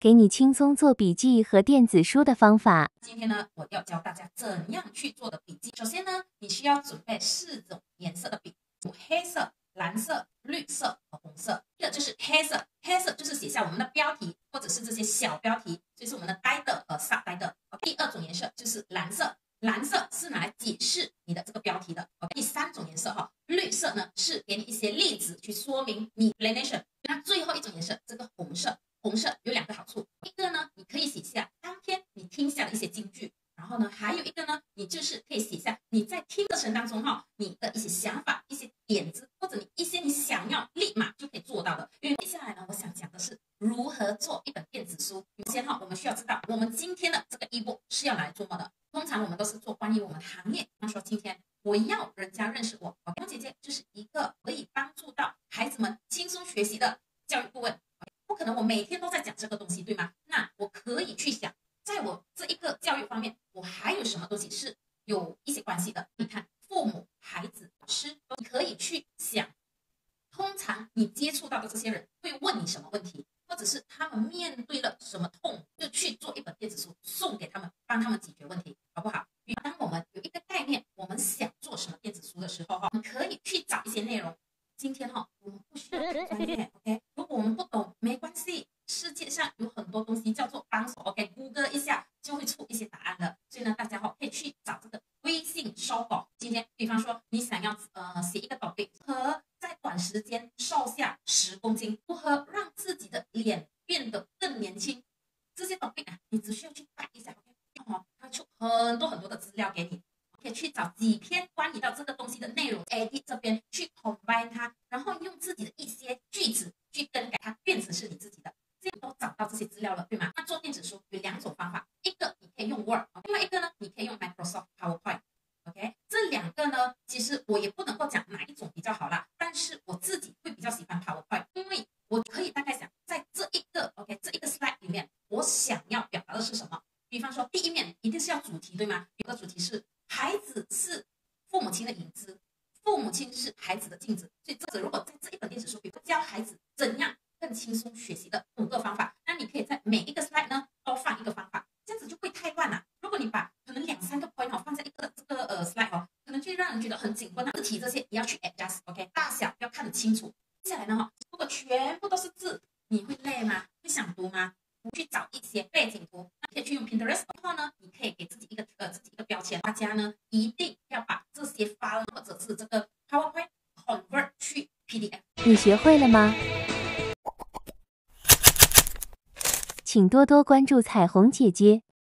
给你轻松做笔记和电子书的方法。今天呢，我要教大家怎样去做的笔记。首先呢，你需要准备四种颜色的笔，有黑色、蓝色、绿色和红色。第二就是黑色，黑色就是写下我们的标题或者是这些小标题，就是我们的呆的和傻呆的。第二种颜色就是蓝色，蓝色是拿来解释你的这个标题的。第三种颜色哈，绿色呢是给你一些例子去说明你 explanation。那最后一种颜色，这个红色。红色有两个好处，一个呢，你可以写下当天你听下的一些金句，然后呢，还有一个呢，你就是可以写下你在听的过程当中哈，你的一些想法、一些点子，或者你一些你想要立马就可以做到的。因为接下来呢，我想讲的是如何做一本电子书。首先哈，我们需要知道我们今天的这个一步是要来做么的？通常我们都是做关于我们行业，比方说今天我要人家认识我，我姐姐就是一个可以帮助到孩子们轻松学习的教育顾问。不可能，我每天都在讲这个东西，对吗？那我可以去想，在我这一个教育方面，我还有什么东西是有一些关系的？你看，父母、孩子、老师，你可以去想，通常你接触到的这些人会问你什么问题，或者是他们面对了什么痛，就去做一本电子书送给他们，帮他们解决问题，好不好？当我们有一个概念，我们想做什么电子书的时候，哈，你可以去找一些内容。今天哈，我们不需要专业，OK？如果我们不懂，没关系。世界上有很多东西叫做帮手，OK？谷歌一下就会出一些答案的。所以呢，大家哈可以去找这个微信搜狗。今天，比方说你想要呃写一个 topic，如何在短时间瘦下十公斤，如何让自己的脸变得更年轻，这些 topic 啊，你只需要去改一下，OK？哦，它出很多很多的资料给你。可以去找几篇关于到这个东西的内容，AD 这边去 combine 它，然后用自己的一些句子去更改这些资料了，对吗？那做电子书有两种方法，一个你可以用 Word，另外一个呢，你可以用 Microsoft PowerPoint，OK？这两个呢，其实我也不能够讲哪一种比较好啦，但是我自己会比较喜欢 PowerPoint，因为我可以大概想在这一个 OK 这一个 slide 里面，我想要表达的是什么？比方说第一面一定是要主题，对吗？有个主题是。孩子是父母亲的影子，父母亲是孩子的镜子。所以，作者如果在这一本电子书比如教孩子怎样更轻松学习的五个方法，那你可以在每一个 slide 呢都放一个方法，这样子就会太乱了。如果你把可能两三个 point 哦放在一个这个呃 slide 哦，可能就让人觉得很紧绷。字体这些你要去 adjust，OK，大小要看得清楚。接下来呢哈，如果全部都是字，你会累吗？会想读吗？不去找一些背景图，那可以去用 Pinterest 的话呢，你可以给自己一个呃自己一个标签。大家呢一定要把这些发或者是这个 PowerPoint convert 去 PDF。你学会了吗？请多多关注彩虹姐姐。